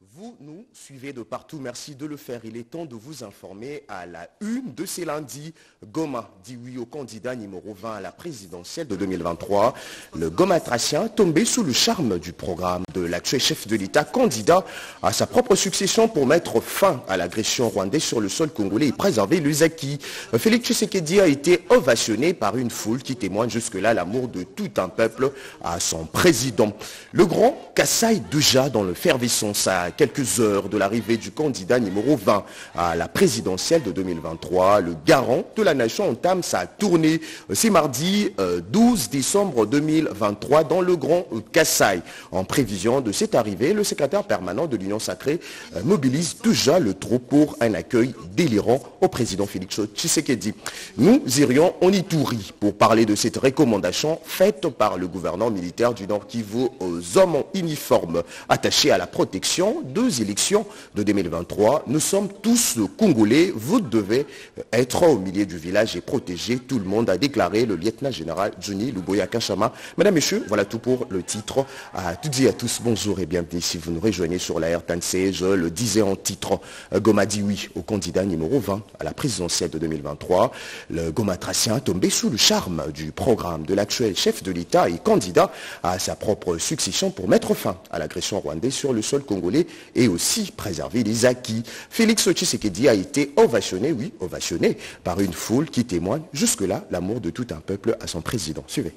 Vous nous suivez de partout, merci de le faire. Il est temps de vous informer à la une de ces lundis. Goma dit oui au candidat numéro 20 à la présidentielle de 2023. Le Goma tracien tombé sous le charme du programme de l'actuel chef de l'État, candidat à sa propre succession pour mettre fin à l'agression rwandaise sur le sol congolais et préserver les acquis. Félix Tshisekedi a été ovationné par une foule qui témoigne jusque-là l'amour de tout un peuple à son président. Le grand Kassai déjà dans le fervescence à quelques heures de l'arrivée du candidat numéro 20 à la présidentielle de 2023. Le garant de la nation entame sa tournée. C'est mardi 12 décembre 2023 dans le Grand Kassai. En prévision de cette arrivée, le secrétaire permanent de l'Union sacrée mobilise déjà le trou pour un accueil délirant au président Félix Tshisekedi. Nous irions en Ituri pour parler de cette recommandation faite par le gouverneur militaire du Nord Kivu aux hommes en uniforme attachés à la protection élections de 2023. Nous sommes tous Congolais. Vous devez être au milieu du village et protéger tout le monde, a déclaré le lieutenant général Johnny Luboya Kachama. Mesdames, Messieurs, voilà tout pour le titre. À toutes et à tous, bonjour et bienvenue si vous nous rejoignez sur la RTNC. Je le disais en titre, Goma dit oui au candidat numéro 20 à la présidentielle de 2023. Le Goma tracien tombé sous le charme du programme de l'actuel chef de l'État et candidat à sa propre succession pour mettre fin à l'agression rwandaise sur le sol congolais et aussi préserver les acquis. Félix Tshisekedi a été ovationné, oui, ovationné par une foule qui témoigne jusque-là l'amour de tout un peuple à son président. Suivez.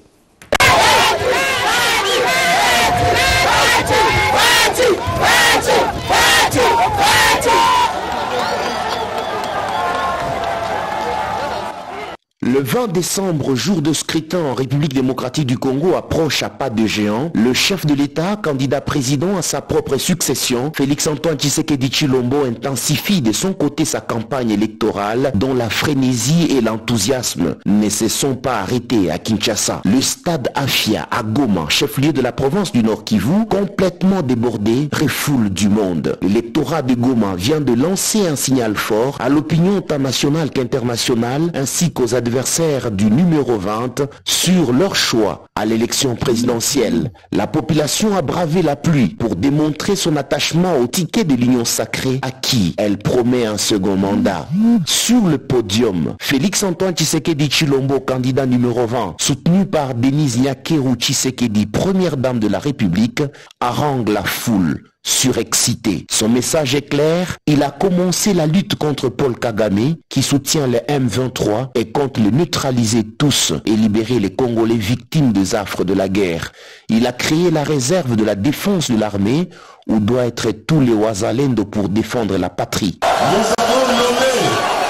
Le 20 décembre, jour de scrutin en République démocratique du Congo, approche à pas de géant. Le chef de l'État, candidat président à sa propre succession, Félix-Antoine Tshisekedi Chilombo intensifie de son côté sa campagne électorale dont la frénésie et l'enthousiasme ne se sont pas arrêtés à Kinshasa. Le stade Afia à Goma, chef-lieu de la province du Nord Kivu, complètement débordé, refoule du monde. L'électorat de Goma vient de lancer un signal fort à l'opinion tant nationale qu'internationale ainsi qu'aux adversaires du numéro 20 sur leur choix à l'élection présidentielle. La population a bravé la pluie pour démontrer son attachement au ticket de l'Union sacrée à qui elle promet un second mandat. Sur le podium, Félix-Antoine Tshisekedi Chilombo, candidat numéro 20, soutenu par Denise Nyakeru Tshisekedi, première dame de la République, harangue la foule surexcité. Son message est clair, il a commencé la lutte contre Paul Kagame qui soutient le M23 et compte le neutraliser tous et libérer les Congolais victimes des de la guerre. Il a créé la réserve de la défense de l'armée où doit être tous les Ouazalendo pour défendre la patrie. Nous avons nommé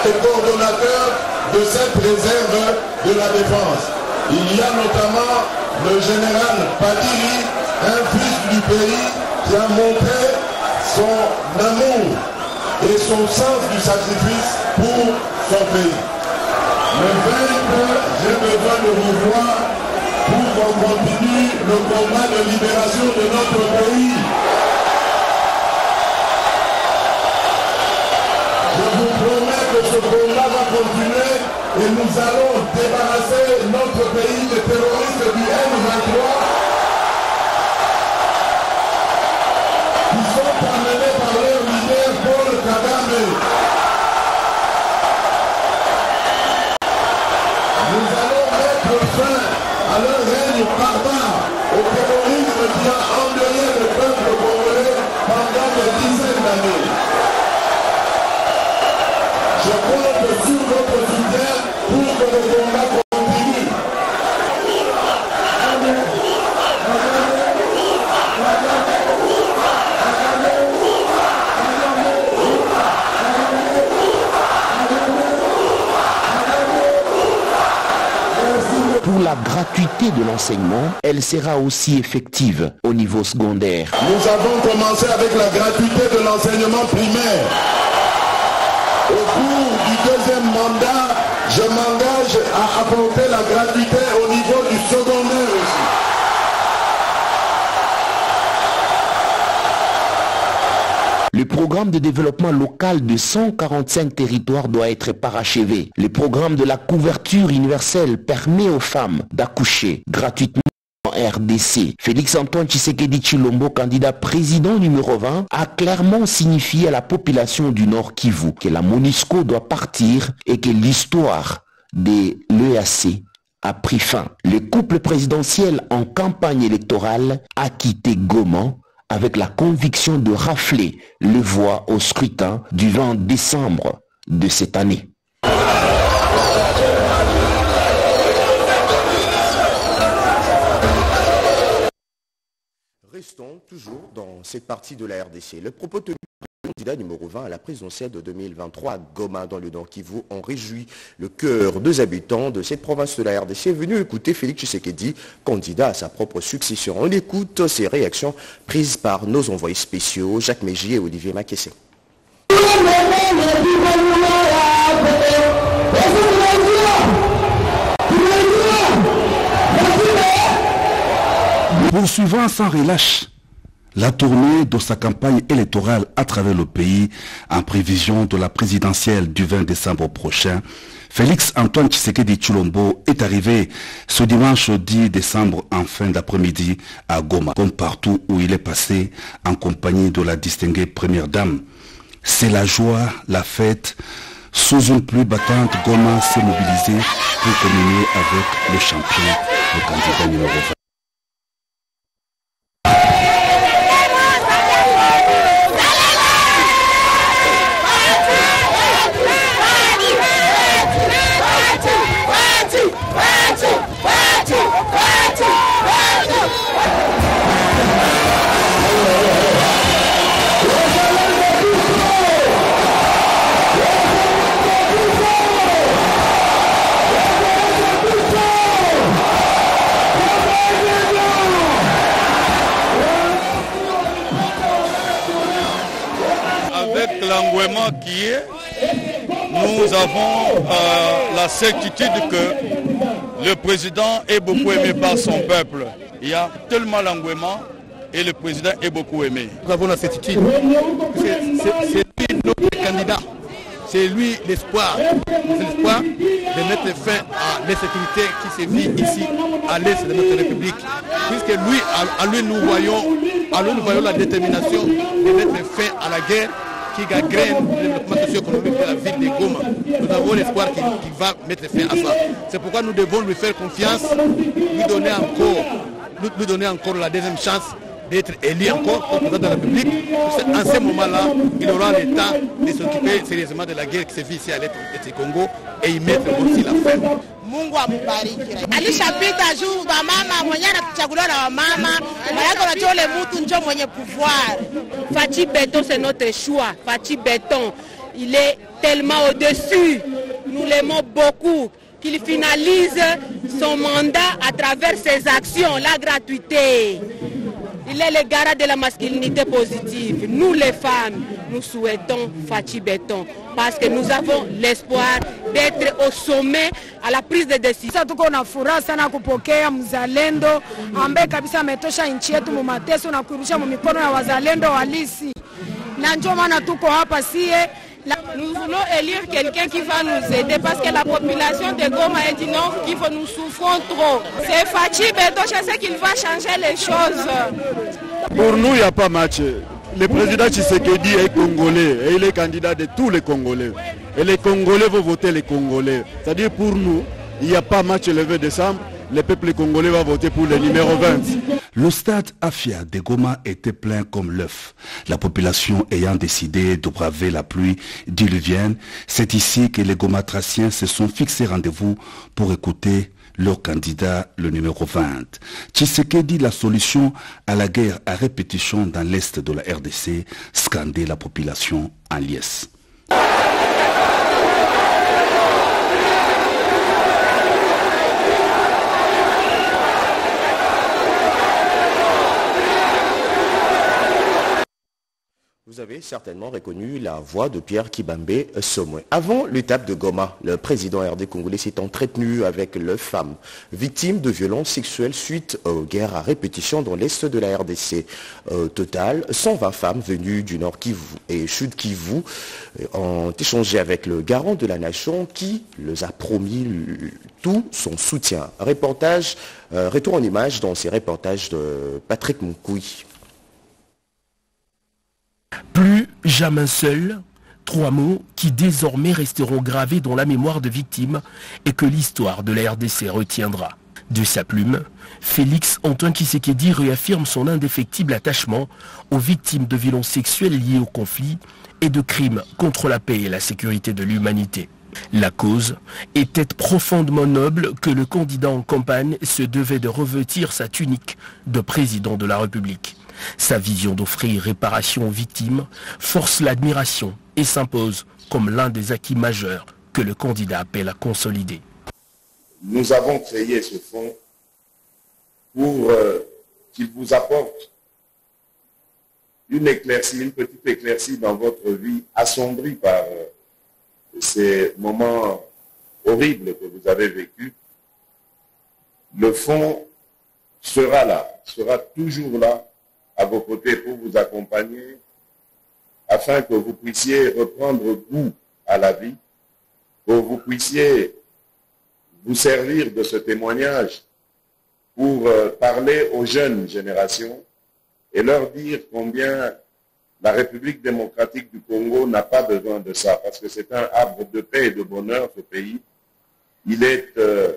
les coordonnateurs de cette réserve de la défense. Il y a notamment le général Padiri, un fils du pays qui a montré son amour et son sens du sacrifice pour son pays. Le 20, j'ai besoin de vous voir qu'on continue le combat de libération de notre pays. Je vous promets que ce combat va continuer et nous allons débarrasser notre pays elle sera aussi effective au niveau secondaire. Nous avons commencé avec la gratuité de l'enseignement primaire. Au cours du deuxième mandat, je m'engage à apporter la gratuité au niveau du secondaire aussi. Le programme de développement local de 145 territoires doit être parachevé. Le programme de la couverture universelle permet aux femmes d'accoucher gratuitement en RDC. Félix-Antoine Tshisekedi Chilombo, candidat président numéro 20, a clairement signifié à la population du Nord Kivu que la MONUSCO doit partir et que l'histoire de l'EAC a pris fin. Le couple présidentiel en campagne électorale a quitté Goma avec la conviction de rafler le voix au scrutin du 20 décembre de cette année. Restons toujours dans cette partie de la RDC. Le propos tenu candidat numéro 20 à la présidentielle de 2023 à Goma dans le Nord Kivu ont réjoui le cœur des habitants de cette province de la RDC venus écouter Félix Tshisekedi, candidat à sa propre succession. On écoute ces réactions prises par nos envoyés spéciaux Jacques Mégier et Olivier Makessé. Poursuivant sans relâche la tournée de sa campagne électorale à travers le pays en prévision de la présidentielle du 20 décembre prochain, Félix Antoine Tshisekedi Chulombo est arrivé ce dimanche 10 décembre en fin d'après-midi à Goma, comme partout où il est passé en compagnie de la distinguée première dame. C'est la joie, la fête. Sous une pluie battante, Goma s'est mobilisé pour communier avec le champion, le candidat numéro 20. Qui est, nous avons euh, la certitude que le président est beaucoup aimé par son peuple. Il y a tellement l'engouement et le président est beaucoup aimé. Nous avons la certitude. C'est lui notre candidat. C'est lui l'espoir. C'est l'espoir de mettre fin à l'insécurité qui se vit ici à l'est de notre République. Puisque lui, à, lui nous voyons, à lui nous voyons la détermination de mettre fin à la guerre qui gangrène le développement socio-économique de la ville de Goma. Nous avons l'espoir qu'il va mettre fin à ça. C'est pourquoi nous devons lui faire confiance, lui donner encore, lui donner encore la deuxième chance d'être élu encore comme président de la République. En ce moment-là, il aura le temps de s'occuper sérieusement de la guerre qui se vit ici à l'est du Congo et y mettre aussi la fin. Mungu amubariki. Alishapita juu wamama mwenye anatuchaguliwa na wamama, maanake unajua ule mtu njo mwenye pouvoir. Fachi Beton c'est notre choix. Fachi Beton, il est tellement au-dessus. Nous l'aimons beaucoup qu'il finalise son mandat à travers ses actions, la gratuité. Il est le garant de la masculinité positive. Nous les femmes, nous souhaitons Fachi Beton parce que nous avons l'espoir d'être au sommet à la prise de décision. Nous voulons élire quelqu'un qui va nous aider parce que la population de Goma est dit non, nous souffrons trop. C'est Fachi Beto, je sais qu'il va changer les choses. Pour nous, il n'y a pas match. Le président Tshisekedi est congolais et il est candidat de tous les Congolais. Et les Congolais vont voter les Congolais. C'est-à-dire pour nous, il n'y a pas match le 20 décembre. Le peuple congolais va voter pour le numéro 20. Le stade Afia de Goma était plein comme l'œuf. La population ayant décidé de braver la pluie diluvienne, c'est ici que les gomatraciens se sont fixés rendez-vous pour écouter leur candidat, le numéro 20. Tshisekedi, la solution à la guerre à répétition dans l'est de la RDC, scandait la population en liesse. Vous avez certainement reconnu la voix de Pierre Kibambe Somwe. Avant l'étape de Goma, le président RD congolais s'est entretenu avec le femme victime de violences sexuelles suite aux guerres à répétition dans l'est de la RDC. Au total, 120 femmes venues du nord Kivu et Sud Kivu ont échangé avec le garant de la nation qui les a promis tout son soutien. Reportage, euh, retour en image dans ces reportages de Patrick Moukouy. Plus jamais seul, trois mots qui désormais resteront gravés dans la mémoire de victimes et que l'histoire de la RDC retiendra. De sa plume, Félix Antoine Tshisekedi réaffirme son indéfectible attachement aux victimes de violences sexuelles liées au conflit et de crimes contre la paix et la sécurité de l'humanité. La cause était profondément noble que le candidat en campagne se devait de revêtir sa tunique de président de la République. Sa vision d'offrir réparation aux victimes force l'admiration et s'impose comme l'un des acquis majeurs que le candidat appelle à consolider. Nous avons créé ce fonds pour euh, qu'il vous apporte une éclaircie, une petite éclaircie dans votre vie assombrie par euh, ces moments horribles que vous avez vécus. Le fonds sera là, sera toujours là à vos côtés pour vous accompagner afin que vous puissiez reprendre goût à la vie, que vous puissiez vous servir de ce témoignage pour euh, parler aux jeunes générations et leur dire combien la République démocratique du Congo n'a pas besoin de ça, parce que c'est un arbre de paix et de bonheur, ce pays. Il est euh,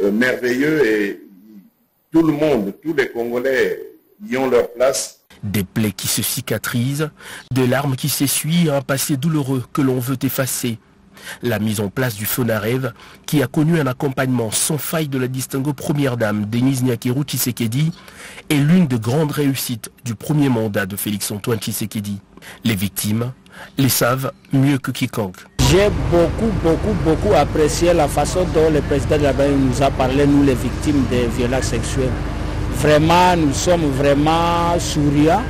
euh, merveilleux et tout le monde, tous les Congolais y ont leur place. Des plaies qui se cicatrisent, des larmes qui s'essuient, un passé douloureux que l'on veut effacer. La mise en place du FONAREV, qui a connu un accompagnement sans faille de la distinguée première dame Denise Nyakiru Tshisekedi, est l'une des grandes réussites du premier mandat de Félix-Antoine Tshisekedi. Les victimes les savent mieux que quiconque. J'ai beaucoup, beaucoup, beaucoup apprécié la façon dont le président de la République nous a parlé, nous les victimes des violences sexuelles. Vraiment, nous sommes vraiment souriants.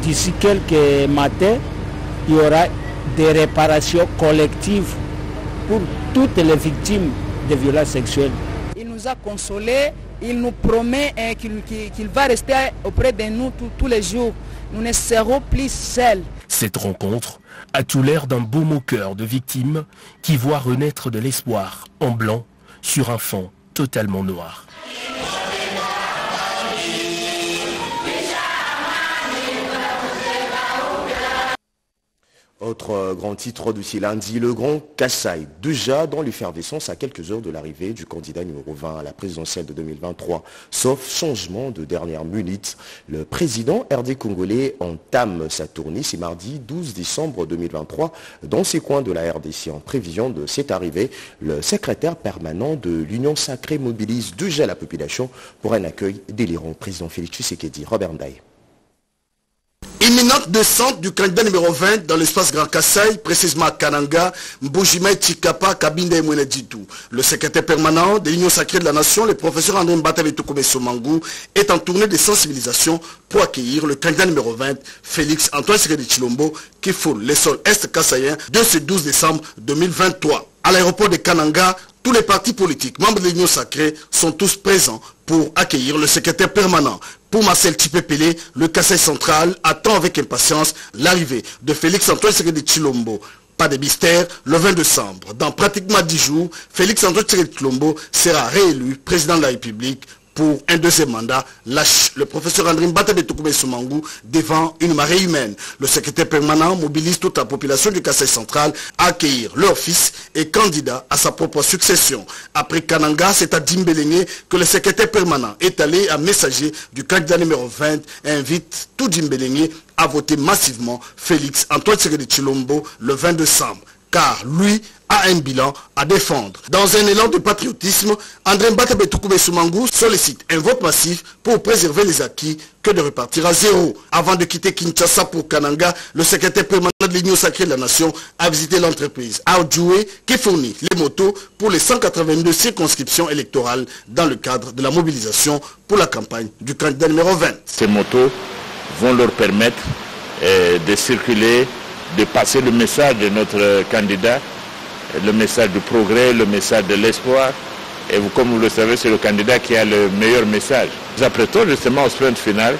D'ici quelques matins, il y aura des réparations collectives pour toutes les victimes de violences sexuelles. Il nous a consolés, il nous promet hein, qu'il va rester auprès de nous tous les jours. Nous ne serons plus seuls. Cette rencontre a tout l'air d'un beau moqueur de victimes qui voit renaître de l'espoir en blanc sur un fond totalement noir. Autre euh, grand titre de lundi, le Grand Kassai, déjà dans l'effervescence à quelques heures de l'arrivée du candidat numéro 20 à la présidentielle de 2023. Sauf changement de dernière minute, le président RD congolais entame sa tournée ce mardi 12 décembre 2023 dans ces coins de la RDC. En prévision de cette arrivée, le secrétaire permanent de l'Union sacrée mobilise déjà la population pour un accueil délirant. Président Félix Tshisekedi, Robert Ndaye. Imminente descente du candidat numéro 20 dans l'espace Grand Kassai, précisément à Kananga, Mbujime Chikapa, Kabinde Mweneditu. Le secrétaire permanent de l'Union sacrée de la Nation, le professeur André Mbatabe Tokobe Somangou, est en tournée de sensibilisation pour accueillir le candidat numéro 20, Félix Antoine de Chilombo, qui foule les sols est kassaïens de ce 12 décembre 2023. À l'aéroport de Kananga, tous les partis politiques membres de l'Union sacrée sont tous présents pour accueillir le secrétaire permanent. Pour Marcel Tipepele, le Kassai central attend avec impatience l'arrivée de Félix Antoine de Chilombo. Pas de mystère, le 20 décembre, dans pratiquement 10 jours, Félix Antoine de Chilombo sera réélu président de la République pour un deuxième mandat, lâche le professeur André Mbatabe Tokoumé Soumangou devant une marée humaine. Le secrétaire permanent mobilise toute la population du Kassai central à accueillir leur fils et candidat à sa propre succession. Après Kananga, c'est à Dimbélengé que le secrétaire permanent est allé à messager du candidat numéro 20 et invite tout Dimbélengé à voter massivement Félix Antoine de Chilombo le 20 décembre car lui a un bilan à défendre. Dans un élan de patriotisme, André Mbatabe Toukoube Soumangou sollicite un vote massif pour préserver les acquis que de repartir à zéro. Avant de quitter Kinshasa pour Kananga, le secrétaire permanent de l'Union sacrée de la Nation a visité l'entreprise Audjoué qui fournit les motos pour les 182 circonscriptions électorales dans le cadre de la mobilisation pour la campagne du candidat numéro 20. Ces motos vont leur permettre euh, de circuler, de passer le message de notre candidat le message du progrès, le message de l'espoir. Et vous, comme vous le savez, c'est le candidat qui a le meilleur message. Nous apprêtons justement au sprint final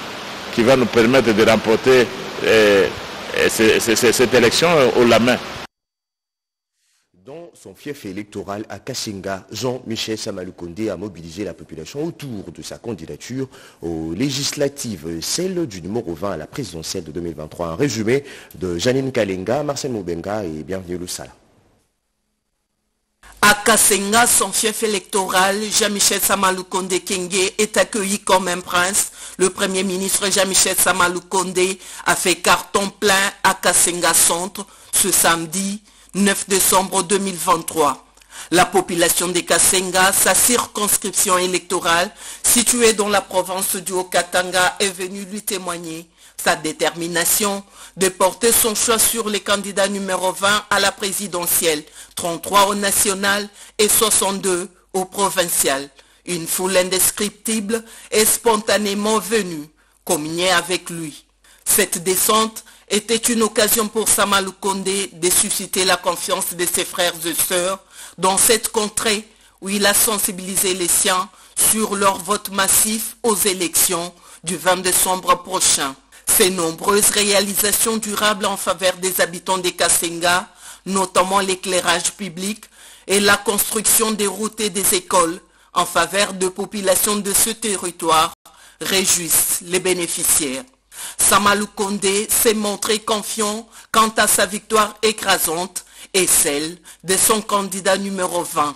qui va nous permettre de remporter euh, cette élection au la main. Dans son fief électoral à Kassinga, Jean-Michel Samalukonde a mobilisé la population autour de sa candidature aux législatives, celle du numéro 20 à la présidentielle de 2023. Un résumé de Janine Kalenga, Marcel Moubenga et bienvenue Loussala. À Kassenga, son fief électoral, Jean-Michel Samaloukonde Kenge est accueilli comme un prince. Le Premier ministre Jean-Michel Samaloukonde a fait carton plein à Kassenga Centre ce samedi 9 décembre 2023. La population de Kassenga, sa circonscription électorale, située dans la province du Haut-Katanga, est venue lui témoigner sa détermination de porter son choix sur les candidats numéro 20 à la présidentielle, 33 au national et 62 au provincial. Une foule indescriptible est spontanément venue communier avec lui. Cette descente était une occasion pour Samalou Kondé de susciter la confiance de ses frères et sœurs dans cette contrée où il a sensibilisé les siens sur leur vote massif aux élections du 20 décembre prochain. Ces nombreuses réalisations durables en faveur des habitants des Kassenga, notamment l'éclairage public et la construction des routes et des écoles en faveur de populations de ce territoire, réjouissent les bénéficiaires. Samalou Kondé s'est montré confiant quant à sa victoire écrasante et celle de son candidat numéro 20.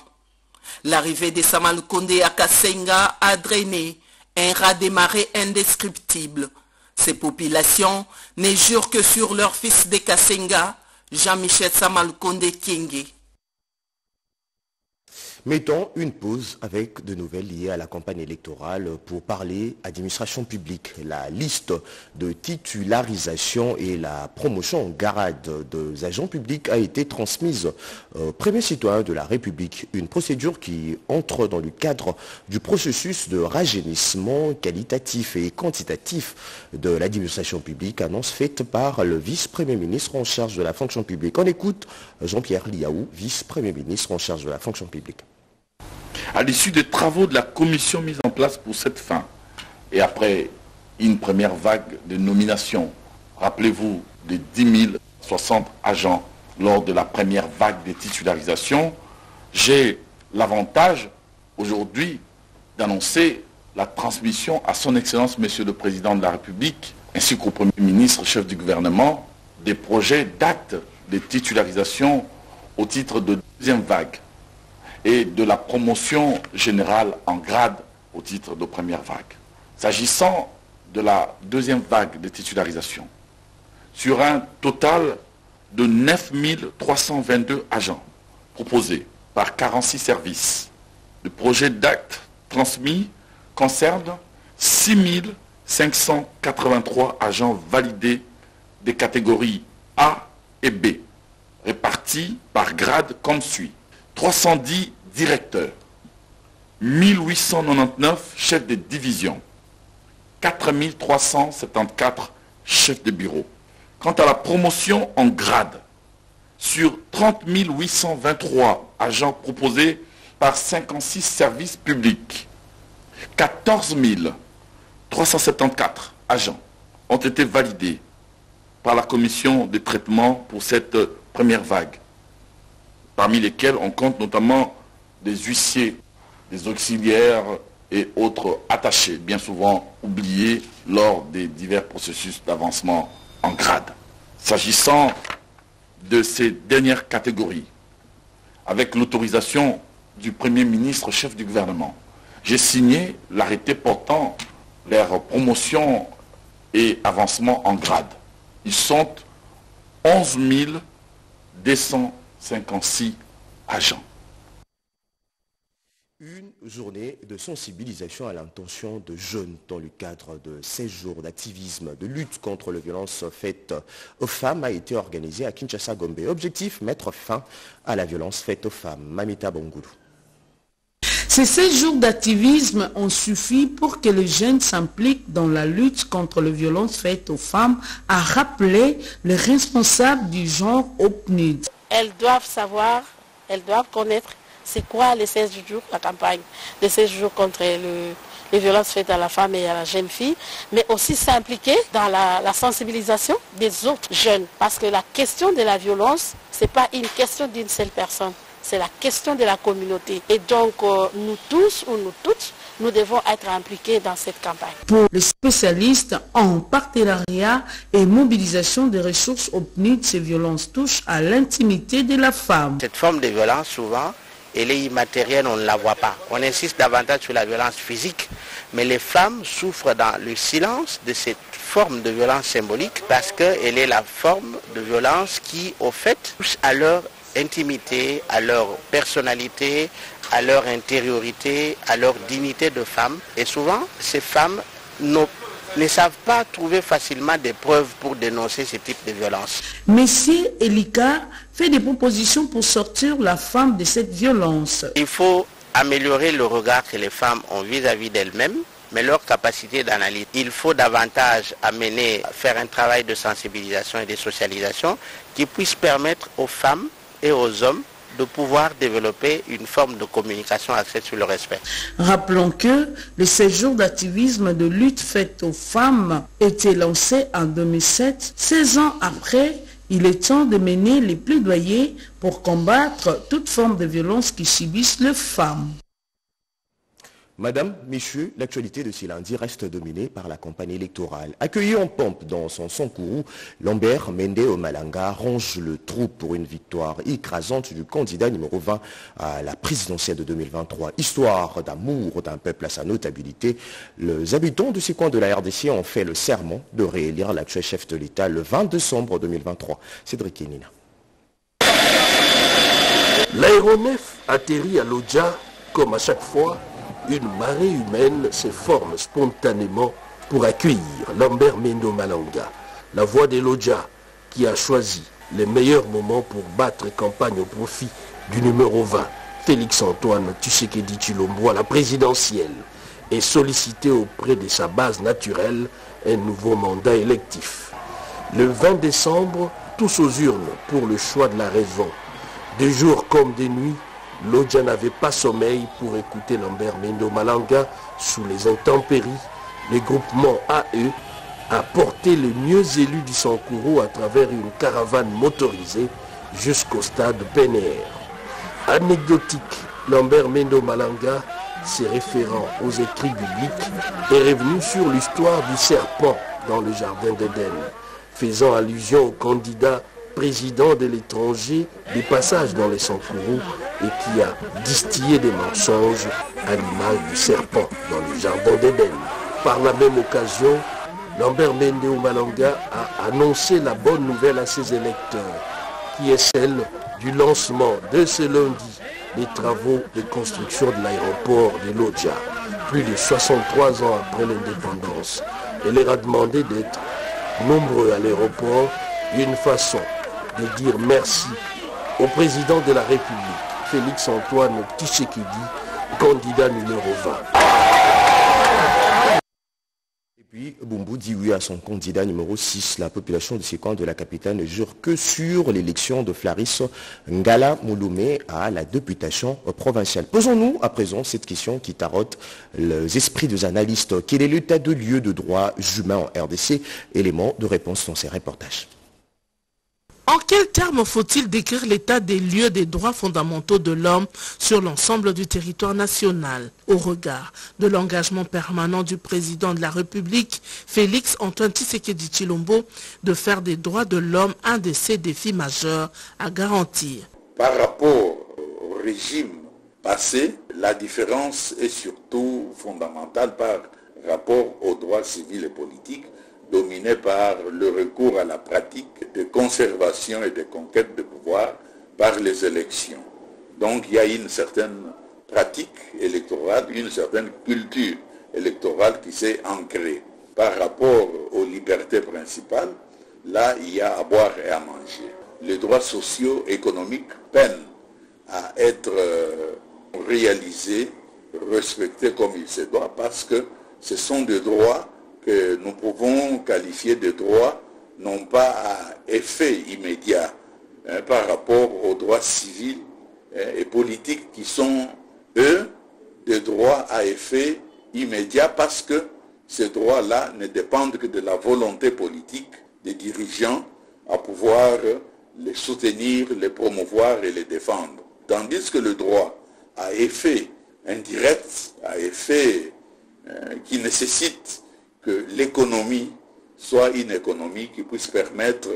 L'arrivée de Samalou Kondé à Kassenga a drainé un raz des marées indescriptible. Ces populations ne jurent que sur leur fils de Kassenga, Jean-Michel Samalou Kondé Kienge. Mettons une pause avec de nouvelles liées à la campagne électorale pour parler administration publique. La liste de titularisation et la promotion en garade des agents publics a été transmise au premier citoyen de la République. Une procédure qui entre dans le cadre du processus de rajeunissement qualitatif et quantitatif de l'administration publique, annonce faite par le vice-premier ministre en charge de la fonction publique. On écoute Jean-Pierre Liaou, vice-premier ministre en charge de la fonction publique. À l'issue des travaux de la commission mise en place pour cette fin, et après une première vague de nominations, rappelez-vous des 10 060 agents lors de la première vague de titularisation, j'ai l'avantage aujourd'hui d'annoncer la transmission à son Excellence Monsieur le Président de la République, ainsi qu'au Premier ministre, chef du gouvernement, des projets d'actes de titularisation au titre de deuxième vague et de la promotion générale en grade au titre de première vague. S'agissant de la deuxième vague de titularisation, sur un total de 9 322 agents proposés par 46 services, le projet d'acte transmis concerne 6 583 agents validés des catégories A et B, répartis par grade comme suit. 310 directeurs, 1899 chefs de division, 4374 chefs de bureau. Quant à la promotion en grade, sur 30 823 agents proposés par 56 services publics, 14 374 agents ont été validés par la commission de traitement pour cette première vague parmi lesquels on compte notamment des huissiers, des auxiliaires et autres attachés, bien souvent oubliés lors des divers processus d'avancement en grade. S'agissant de ces dernières catégories, avec l'autorisation du Premier ministre chef du gouvernement, j'ai signé l'arrêté portant leur promotion et avancement en grade. Ils sont 11 200 56 agents. Une journée de sensibilisation à l'intention de jeunes dans le cadre de 16 jours d'activisme de lutte contre les violences faites aux femmes a été organisée à Kinshasa Gombe. Objectif, mettre fin à la violence faite aux femmes. Mamita Bongoulou. Ces 16 jours d'activisme ont suffi pour que les jeunes s'impliquent dans la lutte contre les violences faites aux femmes, a rappelé le responsable du genre au PNUD elles doivent savoir, elles doivent connaître c'est quoi les 16 jours, la campagne les 16 jours contre les violences faites à la femme et à la jeune fille, mais aussi s'impliquer dans la, sensibilisation des autres jeunes. Parce que la question de la violence, ce n'est pas une question d'une seule personne. c'est la question de la communauté. Et donc, euh, nous tous ou nous toutes, nous devons être impliqués dans cette campagne. Pour les spécialistes, en partenariat et mobilisation des ressources obtenues, ces violences touchent à l'intimité de la femme. Cette forme de violence, souvent, elle est immatérielle, on ne la voit pas. On insiste davantage sur la violence physique, mais les femmes souffrent dans le silence de cette forme de violence symbolique parce qu'elle est la forme de violence qui, au fait, touche à leur intimité, à leur personnalité, à leur intériorité, à leur dignité de femme. Et souvent, ces femmes ne savent pas trouver facilement des preuves pour dénoncer ce type de violence. Messie Elika fait des propositions pour sortir la femme de cette violence. Il faut améliorer le regard que les femmes ont vis-à-vis d'elles-mêmes, mais leur capacité d'analyse. Il faut davantage amener, faire un travail de sensibilisation et de socialisation qui puisse permettre aux femmes et aux hommes de pouvoir développer une forme de communication axée sur le respect. Rappelons que le séjour d'activisme de lutte faite aux femmes était lancé en 2007. 16 ans après, il est temps de mener les plaidoyers pour combattre toute forme de violence qui subissent les femmes. Madame, messieurs, l'actualité de ce lundi reste dominée par la campagne électorale. Accueilli en pompe dans son Sankourou, Lambert Mende Malanga range le trou pour une victoire écrasante du candidat numéro 20 à la présidentielle de 2023. Histoire d'amour d'un peuple à sa notabilité, les habitants de ces coins de la RDC ont fait le serment de réélire l'actuel chef de l'État le 20 décembre 2023. Cédric Enina. L'aéronef atterrit à Lodja, comme à chaque fois, une marée humaine se forme spontanément pour accueillir Lambert Mendo Malanga, la voix des Lodja, qui a choisi les meilleurs moments pour battre campagne au profit du numéro 20, Félix-Antoine Tshisekedi Chilombo à la présidentielle, et sollicité auprès de sa base naturelle un nouveau mandat électif. Le 20 décembre, tous aux urnes pour le choix de la raison. De jour comme de nuit, Lodja n'avait pas sommeil pour écouter Lambert Mendo Malanga sous les intempéries. Le groupement AE a porté les mieux élus du Sankourou à travers une caravane motorisée jusqu'au stade PNR. Anecdotique, Lambert Mendo Malanga, se référant aux écrits bibliques, est revenu sur l'histoire du serpent dans le jardin d'Éden, faisant allusion au candidat président de l'étranger des passages dans les Sankourou et qui a distillé des mensonges à l'image du serpent dans le jardin d'Éden. Par la même occasion, Lambert Mendeo Malanga a annoncé la bonne nouvelle à ses électeurs, qui est celle du lancement de ce lundi des travaux de construction de l'aéroport de Lodja, plus de 63 ans après l'indépendance. Elle leur a demandé d'être nombreux à l'aéroport, une façon de dire merci au président de la République, Félix-Antoine Tshisekedi, candidat numéro 20. Et puis, Bumbu dit oui à son candidat numéro 6. La population de ces de la capitale ne jure que sur l'élection de Flaris Ngala Mouloumé à la députation provinciale. Posons-nous à présent cette question qui tarote les esprits des analystes. Quel est l'état de lieu de droits humains en RDC Élément de réponse dans ces reportages. En quels termes faut-il décrire l'état des lieux des droits fondamentaux de l'homme sur l'ensemble du territoire national? Au regard de l'engagement permanent du président de la République, Félix Antoine Tshisekedi Chilombo, de faire des droits de l'homme un de ses défis majeurs à garantir. Par rapport au régime passé, la différence est surtout fondamentale par rapport aux droits civils et politiques dominé par le recours à la pratique de conservation et de conquête de pouvoir par les élections. Donc il y a une certaine pratique électorale, une certaine culture électorale qui s'est ancrée. Par rapport aux libertés principales, là il y a à boire et à manger. Les droits sociaux économiques peinent à être réalisés, respectés comme il se doit, parce que ce sont des droits que nous pouvons qualifier de droits non pas à effet immédiat hein, par rapport aux droits civils hein, et politiques qui sont, eux, des droits à effet immédiat parce que ces droits-là ne dépendent que de la volonté politique des dirigeants à pouvoir les soutenir, les promouvoir et les défendre. Tandis que le droit à effet indirect, à effet euh, qui nécessite que l'économie soit une économie qui puisse permettre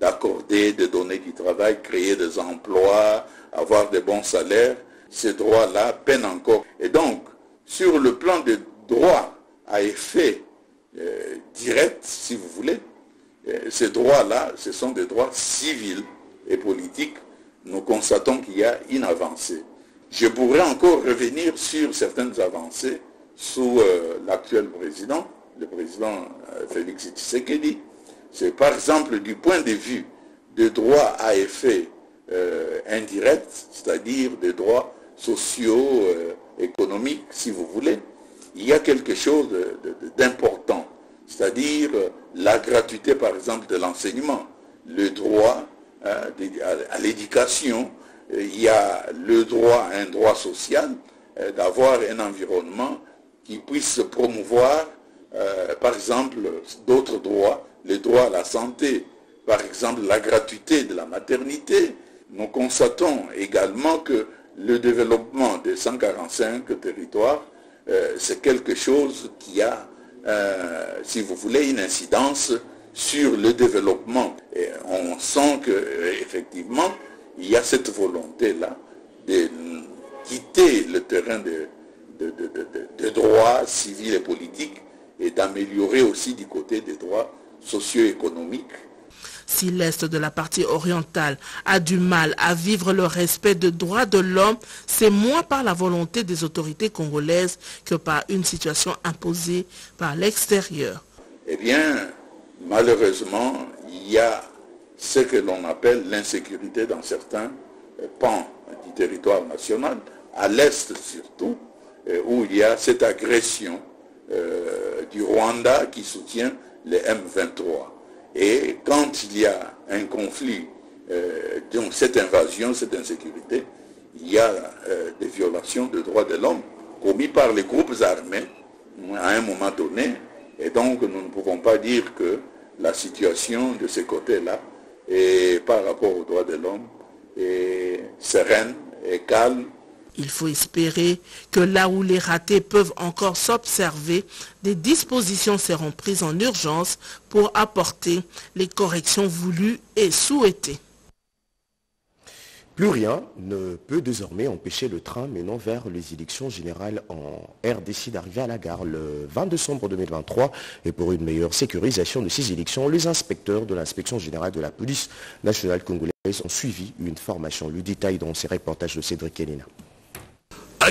d'accorder, de donner du travail, créer des emplois, avoir de bons salaires, ces droits-là peinent encore. Et donc, sur le plan des droits à effet euh, direct, si vous voulez, euh, ces droits-là, ce sont des droits civils et politiques. Nous constatons qu'il y a une avancée. Je pourrais encore revenir sur certaines avancées sous euh, l'actuel président, le président Félix Tshisekedi. C'est par exemple du point de vue des droits à effet indirect, c'est-à-dire des droits sociaux, économiques, si vous voulez, il y a quelque chose d'important, c'est-à-dire la gratuité, par exemple, de l'enseignement, le droit à l'éducation, il y a le droit à un droit social, d'avoir un environnement qui puisse promouvoir, par exemple, d'autres droits, le droit à la santé, par exemple la gratuité de la maternité. Nous constatons également que le développement des 145 territoires, euh, c'est quelque chose qui a, euh, si vous voulez, une incidence sur le développement. Et on sent qu'effectivement, il y a cette volonté-là de quitter le terrain de, de, de droits civils et politiques et d'améliorer aussi du côté des droits socio-économiques si l'Est de la partie orientale a du mal à vivre le respect des droits de l'homme, c'est moins par la volonté des autorités congolaises que par une situation imposée par l'extérieur. Eh bien, malheureusement, il y a ce que l'on appelle l'insécurité dans certains pans du territoire national, à l'Est surtout, où il y a cette agression euh, du Rwanda qui soutient les M23. Et quand il y a un conflit, euh, donc cette invasion, cette insécurité, il y a euh, des violations de droits de l'homme commis par les groupes armés à un moment donné. Et donc nous ne pouvons pas dire que la situation de ce côté-là par rapport aux droits de l'homme est sereine et calme il faut espérer que là où les ratés peuvent encore s'observer, des dispositions seront prises en urgence pour apporter les corrections voulues et souhaitées. Plus rien ne peut désormais empêcher le train menant vers les élections générales en RDC d'arriver à la gare le 20 décembre 2023. Et pour une meilleure sécurisation de ces élections, les inspecteurs de l'inspection générale de la police nationale congolaise ont suivi une formation. Le détail dans ces reportages de Cédric Kenina.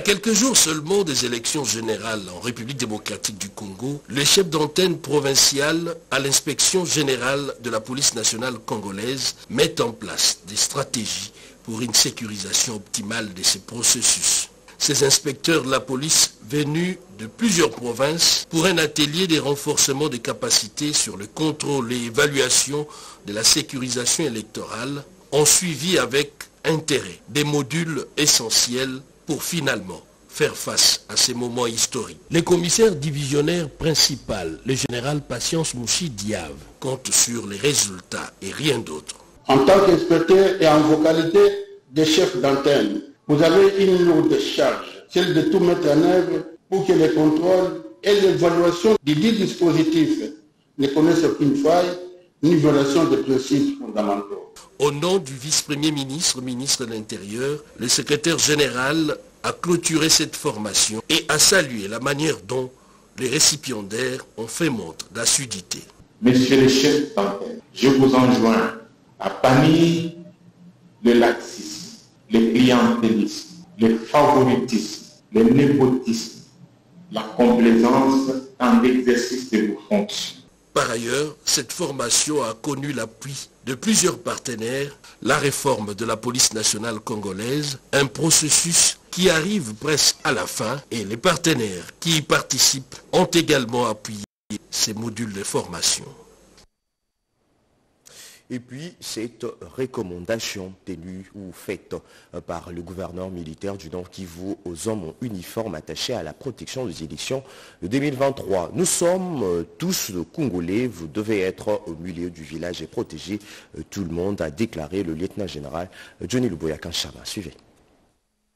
Quelques jours seulement des élections générales en République démocratique du Congo, le chef d'antenne provinciale à l'inspection générale de la police nationale congolaise met en place des stratégies pour une sécurisation optimale de ces processus. Ces inspecteurs de la police venus de plusieurs provinces pour un atelier de renforcement des capacités sur le contrôle et évaluation de la sécurisation électorale ont suivi avec intérêt des modules essentiels pour finalement faire face à ces moments historiques. Le commissaire divisionnaire principal, le général Patience Mouchi Diave, compte sur les résultats et rien d'autre. En tant qu'inspecteur et en vos qualités de chef d'antenne, vous avez une lourde charge, celle de tout mettre en œuvre pour que les contrôles et l'évaluation des dix dispositifs ne connaissent aucune faille ni violation des principes fondamentaux. Au nom du vice-premier ministre, ministre de l'Intérieur, le secrétaire général a clôturé cette formation et a salué la manière dont les récipiendaires ont fait montre d'assiduité. Monsieur le chef d'antenne, je vous enjoins à bannir le laxisme, le clientélisme, le favoritisme, le népotisme, la complaisance dans l'exercice de vos fonctions. Par ailleurs, cette formation a connu l'appui de plusieurs partenaires, la réforme de la police nationale congolaise, un processus qui arrive presque à la fin et les partenaires qui y participent ont également appuyé ces modules de formation. Et puis, cette recommandation tenue ou faite par le gouverneur militaire du Nord Kivu aux hommes en uniforme attachés à la protection des élections de 2023. Nous sommes tous Congolais, vous devez être au milieu du village et protéger tout le monde, a déclaré le lieutenant général Johnny Luboya Kanchama. Suivez.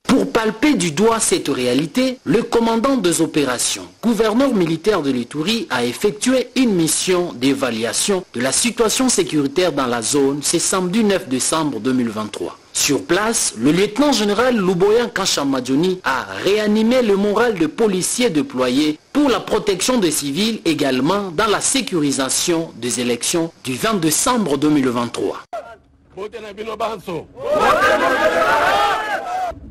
Pour palper du doigt cette réalité, le commandant des opérations, gouverneur militaire de l'Itourie, a effectué une mission d'évaluation de la situation sécuritaire dans la zone ce samedi 9 décembre 2023. Sur place, le lieutenant-général Louboyan Kachamadjoni a réanimé le moral de policiers déployés pour la protection des civils également dans la sécurisation des élections du 20 décembre 2023.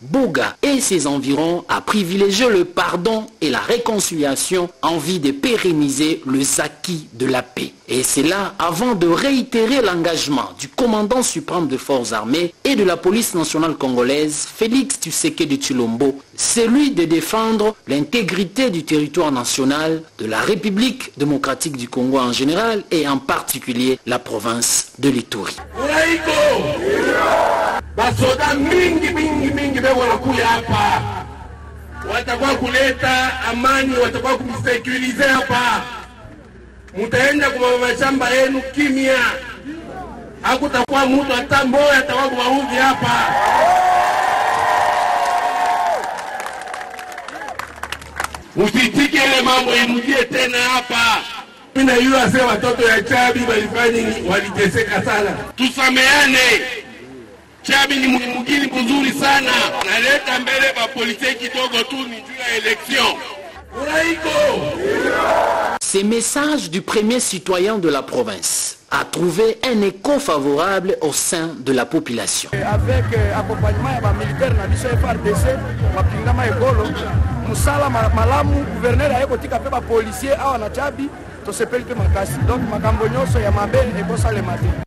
Boga et ses environs à privilégier le pardon et la réconciliation en vue de pérenniser les acquis de la paix. Et c'est là avant de réitérer l'engagement du commandant suprême des forces armées et de la police nationale congolaise, Félix Tshisekedi Chilombo, celui de défendre l'intégrité du territoire national de la République démocratique du Congo en général et en particulier la province de l'Itourie. Basoda mingi mingi mingi beko wanakuya hapa, watakuwa kuleta amani, watakuwa kumsekurize hapa. Mutaenda kwa mashamba yenu kimya, hakutakuwa mutu hata mboya atakuwa kuwaudhi hapa. Usitike ile mambo imujie tena hapa. Mimi sasa watoto ya Chabi walifanya waliteseka sana. Tusameane. Chabi ni mgini mzuri sana, naleta mbele bapolisie kidogo tu ni juu ya election. Uraiko Ces messages du premier citoyen de la province a trouvé un écho favorable au sein de la population. avec euh, accompagnement ya bamilitaire na biso frdc mapingama ekolo mosala ma- malamu guverner aye kotika mpe bapolisier awa na tchabi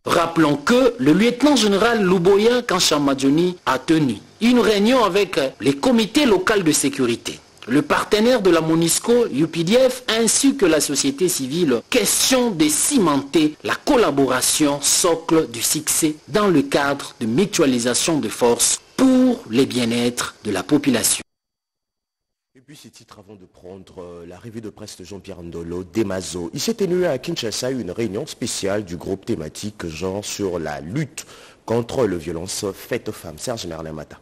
Rappelons que le lieutenant-général Louboya Kanchamadjoni a tenu une réunion avec les comités locaux de sécurité, le partenaire de la MONUSCO, UPDF, ainsi que la société civile, question de cimenter la collaboration socle du succès dans le cadre de mutualisation de forces pour le bien-être de la population. Et puis ces titres avant de prendre euh, la revue de presse de Jean-Pierre Ndolo, Demazo. Il s'est tenu à Kinshasa une réunion spéciale du groupe thématique genre sur la lutte contre les violences faites aux femmes. Serge Merlemata.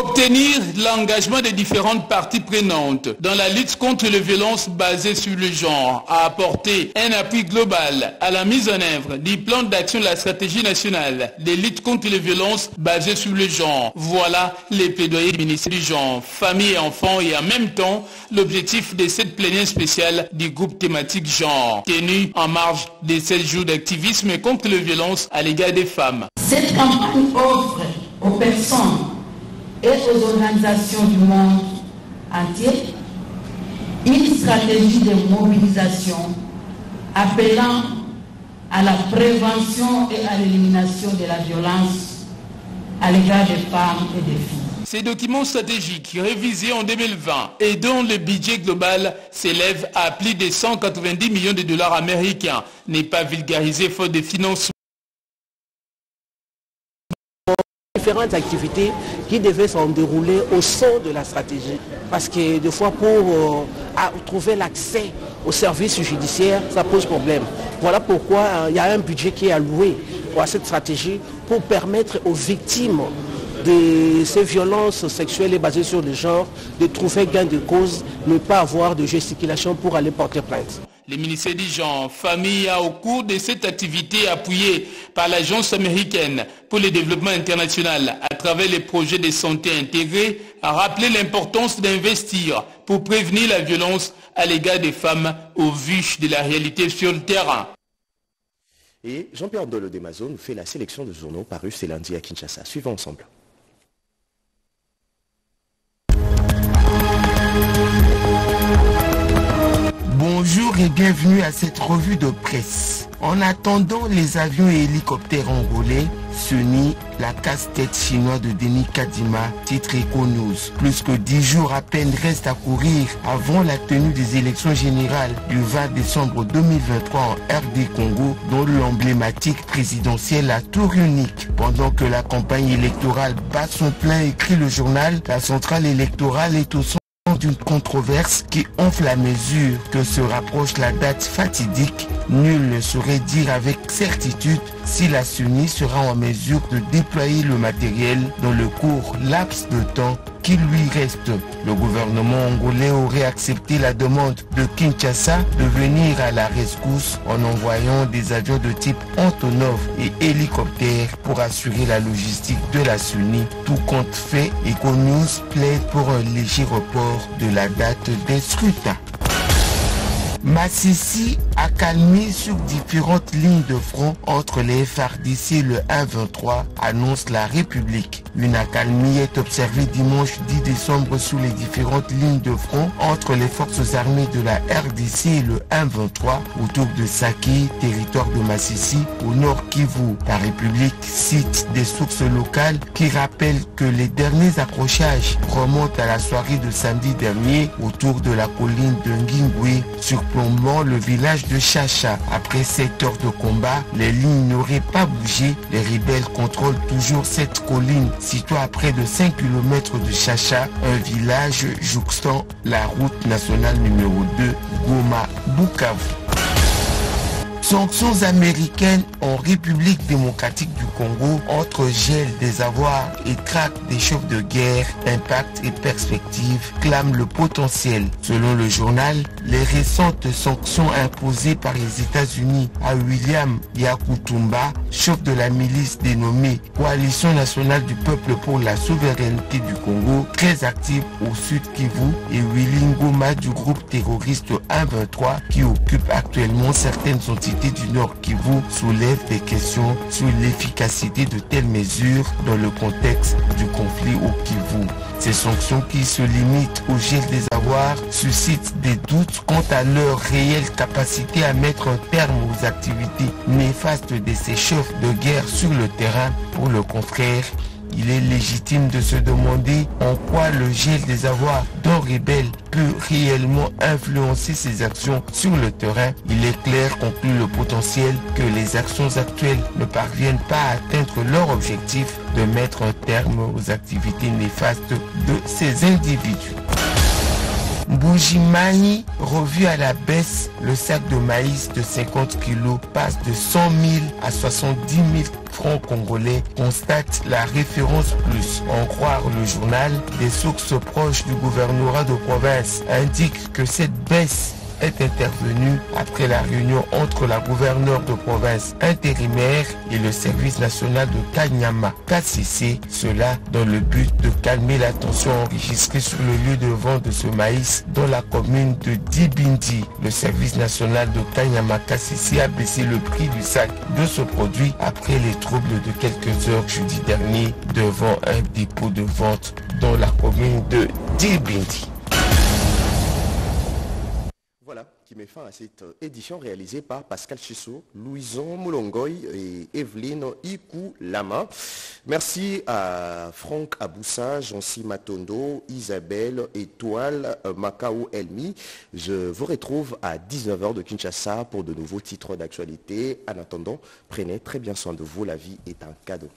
Obtenir l'engagement des différentes parties prenantes dans la lutte contre les violences basées sur le genre a apporté un appui global à la mise en œuvre du plan d'action de la stratégie nationale de lutte contre les violences basées sur le genre. Voilà les plaidoyers du ministère du genre, famille et enfants et en même temps l'objectif de cette plénière spéciale du groupe thématique genre, tenu en marge des 7 jours d'activisme contre les violences à l'égard des femmes. Cette campagne offre aux personnes et aux organisations du monde entier une stratégie de mobilisation appelant à la prévention et à l'élimination de la violence à l'égard des femmes et des filles. Ces documents stratégiques révisés en 2020 et dont le budget global s'élève à plus de 190 millions de dollars américains n'est pas vulgarisé faute de financement. Différentes activités qui devaient s'en dérouler au sein de la stratégie. Parce que des fois, pour euh, à- trouver l'accès aux services judiciaires, ça pose problème. Voilà pourquoi euh, il y a un budget qui est alloué à cette stratégie pour permettre aux victimes de ces violences sexuelles et basées sur le genre de trouver gain de cause, ne pas avoir de gesticulation pour aller porter plainte. Le ministère du Genre, Famille a au cours de cette activité appuyée par l'Agence américaine pour le développement international à travers les projets de santé intégrés, a rappelé l'importance d'investir pour prévenir la violence à l'égard des femmes au vu de la réalité sur le terrain. Et Jean-Pierre Ndolo Demazo nous fait la sélection de journaux parus ce lundi à Kinshasa. Suivons ensemble. Bonjour et bienvenue à cette revue de presse. En attendant les avions et hélicoptères angolais, Sony, la casse-tête chinoise de Denis Kadima, titre Eco. Plus que dix jours à peine restent à courir avant la tenue des élections générales du 20 décembre 2023 en RD Congo, dont l'emblématique présidentielle à tour unique. Pendant que la campagne électorale bat son plein, écrit le journal, la centrale électorale est au centre d'une controverse qui enfle à mesure que se rapproche la date fatidique. Nul ne saurait dire avec certitude si la SUNY sera en mesure de déployer le matériel dans le court laps de temps lui reste. Le gouvernement angolais aurait accepté la demande de Kinshasa de venir à la rescousse en envoyant des avions de type Antonov et hélicoptères pour assurer la logistique de la SUNY. Tout compte fait, EcoNews plaide pour un léger report de la date des scrutins. Massissi a calmé sur différentes lignes de front entre les FRDC et le 1-23, annonce la République. Une accalmie est observée dimanche 10 décembre sur les différentes lignes de front entre les forces armées de la RDC et le 1-23 autour de Saki, territoire de Massissi, au nord Kivu. La République cite des sources locales qui rappellent que les derniers accrochages remontent à la soirée de samedi dernier autour de la colline de Ngingwe sur plombant le village de Chacha. Après 7 heures de combat, les lignes n'auraient pas bougé. Les rebelles contrôlent toujours cette colline, située à près de 5 km de Chacha, un village jouxtant la route nationale numéro 2, Goma-Bukavu. Sanctions américaines en République démocratique du Congo entre gel des avoirs et traque des chefs de guerre, impact et perspectives clament le potentiel. Selon le journal, les récentes sanctions imposées par les États-Unis à William Yakutumba, chef de la milice dénommée Coalition nationale du peuple pour la souveraineté du Congo, très active au sud Kivu, et Willy Ngoma du groupe terroriste 123 qui occupe actuellement certaines entités du Nord Kivu soulève des questions sur l'efficacité de telles mesures dans le contexte du conflit au Kivu. Ces sanctions qui se limitent au gel des avoirs suscitent des doutes quant à leur réelle capacité à mettre un terme aux activités néfastes de ces chefs de guerre sur le terrain. Pour le contraire, il est légitime de se demander en quoi le gel des avoirs d'un rebelle peut réellement influencer ses actions sur le terrain. Il est clair, conclut le potentiel, que les actions actuelles ne parviennent pas à atteindre leur objectif de mettre un terme aux activités néfastes de ces individus. Boujimani, revu à la baisse, le sac de maïs de 50 kg passe de 100 000 à 70 000 francs congolais, constate la référence plus. En croire le journal, des sources proches du gouvernorat de province indiquent que cette baisse est intervenue après la réunion entre la gouverneure de province intérimaire et le service national de Kanyama, KCC, cela dans le but de calmer la tension enregistrée sur le lieu de vente de ce maïs dans la commune de Dibindi. Le service national de Kanyama KCC a baissé le prix du sac de ce produit après les troubles de quelques heures jeudi dernier devant un dépôt de vente dans la commune de Dibindi. qui met fin à cette euh, édition réalisée par Pascal Chissot, Louison Moulongoy et Evelyne Ikou-Lama. Merci à Franck Aboussa, Jancy Matondo, Isabelle Étoile, euh, Macao Elmi. Je vous retrouve à 19h de Kinshasa pour de nouveaux titres d'actualité. En attendant, prenez très bien soin de vous. La vie est un cadeau.